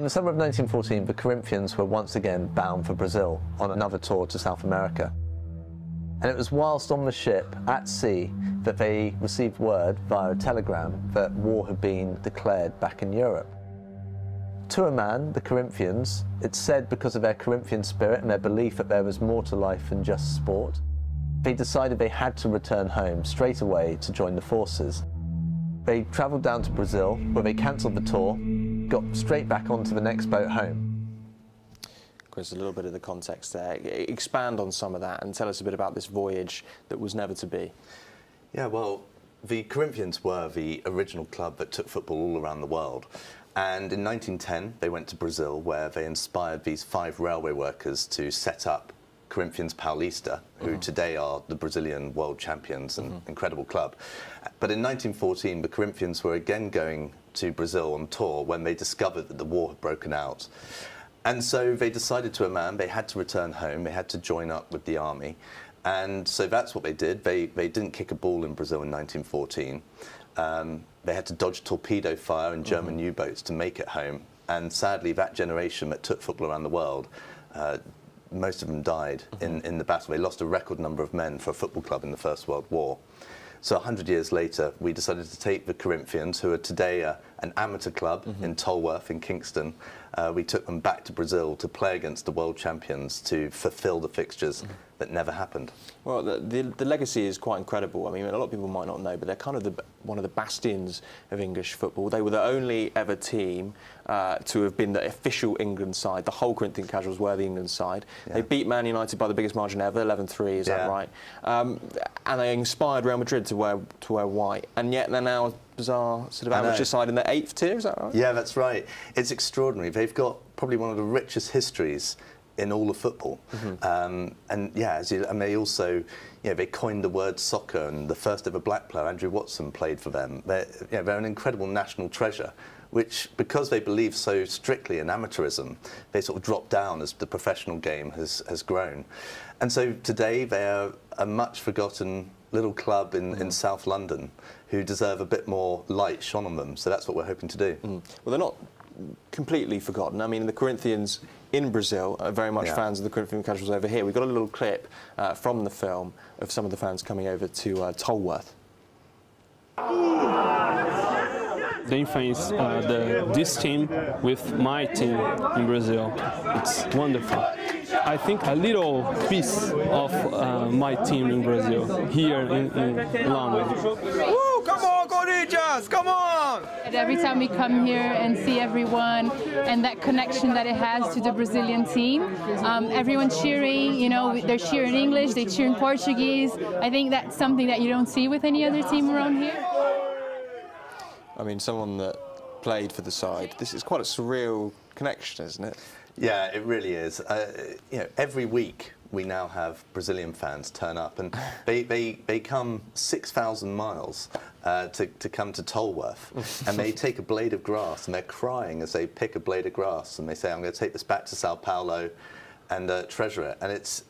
In the summer of 1914, the Corinthians were once again bound for Brazil on another tour to South America. And it was whilst on the ship at sea that they received word via a telegram that war had been declared back in Europe. To a man, the Corinthians, it's said because of their Corinthian spirit and their belief that there was more to life than just sport, they decided they had to return home straight away to join the forces. They travelled down to Brazil, where they cancelled the tour, got straight back onto the next boat home. Chris, a little bit of the context there. Expand on some of that and tell us a bit about this voyage that was never to be. Yeah, well, the Corinthians were the original club that took football all around the world. And in 1910, they went to Brazil, where they inspired these five railway workers to set up Corinthians Paulista, who mm. today are the Brazilian world champions and mm -hmm. incredible club. But in 1914, the Corinthians were again going to Brazil on tour when they discovered that the war had broken out. And so they decided to a man they had to return home, they had to join up with the army. And so that's what they did. They, they didn't kick a ball in Brazil in 1914. Um, they had to dodge torpedo fire and German mm -hmm. U-boats to make it home. And sadly, that generation that took football around the world, uh, most of them died mm -hmm. in, in the battle. They lost a record number of men for a football club in the First World War. So 100 years later, we decided to take the Corinthians, who are today uh, an amateur club mm -hmm. in Tolworth in Kingston, uh, we took them back to Brazil to play against the world champions to fulfill the fixtures. Mm -hmm that never happened. Well, the, the, the, legacy is quite incredible. I mean, a lot of people might not know, but they're kind of the, one of the bastions of English football. They were the only ever team uh, to have been the official England side. The whole Corinthian Casuals were the England side. Yeah. They beat Man United by the biggest margin ever, 11-3, is yeah. that right? Um, and they inspired Real Madrid to wear, to wear white. And yet they're now bizarre sort of amateur side in the eighth tier, is that right? Yeah, that's right. It's extraordinary. They've got probably one of the richest histories in all of football. Mm -hmm. um, and yeah, you, and they also, you know, they coined the word soccer, and the first ever black player, Andrew Watson, played for them. They're, you know, they're an incredible national treasure. Which, because they believe so strictly in amateurism, they sort of drop down as the professional game has, has grown. And so today they're a much forgotten little club in, mm. in South London who deserve a bit more light shone on them. So that's what we're hoping to do. Mm. Well, they're not completely forgotten. I mean, the Corinthians in Brazil are very much yeah. fans of the Corinthian Casuals over here. We've got a little clip uh, from the film of some of the fans coming over to uh, Tolworth. They influence uh, the, this team with my team in Brazil. It's wonderful. I think a little piece of uh, my team in Brazil here in, in London. Come on, Corinthians, come on! Every time we come here and see everyone and that connection that it has to the Brazilian team, um, everyone cheering, you know, they're cheering English, they cheer in Portuguese. I think that's something that you don't see with any other team around here. I mean, someone that played for the side, this is quite a surreal connection, isn't it? Yeah, it really is. Uh, you know, every week we now have Brazilian fans turn up, and they, they, they come 6,000 miles uh, to, to come to Tolworth, and they take a blade of grass, and they're crying as they pick a blade of grass, and they say, I'm going to take this back to Sao Paulo and uh, treasure it. And it's,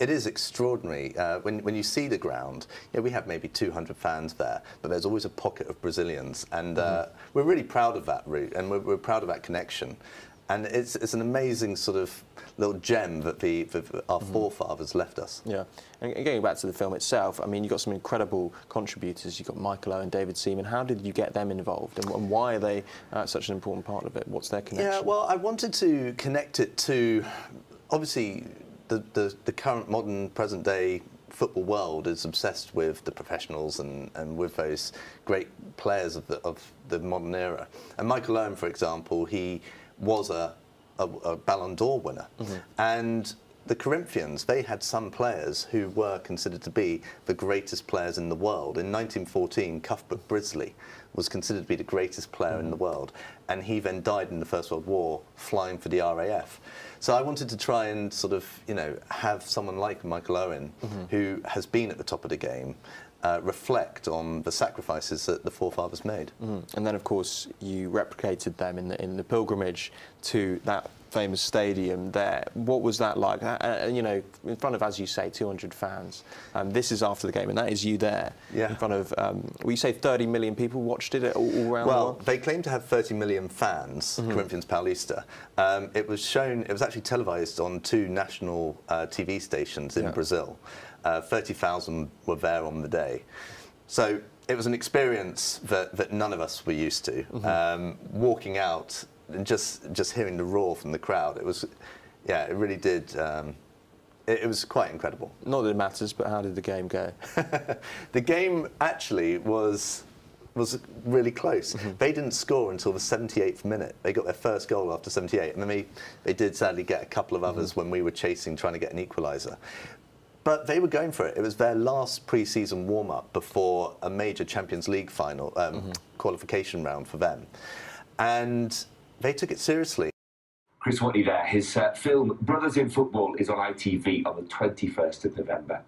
it is extraordinary. Uh, when, when you see the ground, you know, we have maybe 200 fans there, but there's always a pocket of Brazilians. And mm -hmm. we're really proud of that route, and we're, we're proud of that connection. And it's, it's an amazing sort of little gem that the, the our mm -hmm. forefathers left us. Yeah, and going back to the film itself, I mean, you've got some incredible contributors. You've got Michael Owen, David Seaman. How did you get them involved, and, and why are they uh, such an important part of it? What's their connection? Yeah, well, I wanted to connect it to, obviously, the, the, the current modern present day football world is obsessed with the professionals and, and with those great players of the, of the modern era. And Michael Owen, for example, he was a, a, a Ballon d'Or winner. Mm -hmm. And the Corinthians, they had some players who were considered to be the greatest players in the world. In 1914, Cuthbert Brisley was considered to be the greatest player mm -hmm. in the world. And he then died in the First World War flying for the RAF. So I wanted to try and sort of, you know, have someone like Michael Owen, mm -hmm. who has been at the top of the game, uh, reflect on the sacrifices that the forefathers made. Mm. And then, of course, you replicated them in the, in the pilgrimage to that famous stadium there. What was that like? Uh, you know, in front of, as you say, 200 fans. Um, this is after the game, and that is you there Yeah. in front of. Um, well, you say 30 million people watched it all, all around the Well, world. they claim to have 30 million fans, Corinthians Paulista. Um, it was shown, it was actually televised on two national uh, TV stations in Yeah. Brazil. Uh, 30,000 were there on the day. So it was an experience that, that none of us were used to. Um, walking out and just, just hearing the roar from the crowd, it was, yeah, it really did. Um, it, it was quite incredible. Not that it matters, but how did the game go? the game actually was was really close. They didn't score until the 78th minute. They got their first goal after 78, and then they, they did sadly get a couple of others when we were chasing, trying to get an equaliser. But they were going for it. It was their last pre-season warm-up before a major Champions League final um, qualification round for them, and they took it seriously. Chris Watney there. His uh, film Brothers in Football is on ITV on the 21st of November.